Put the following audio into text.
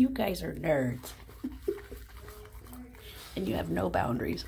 You guys are nerds. and you have no boundaries.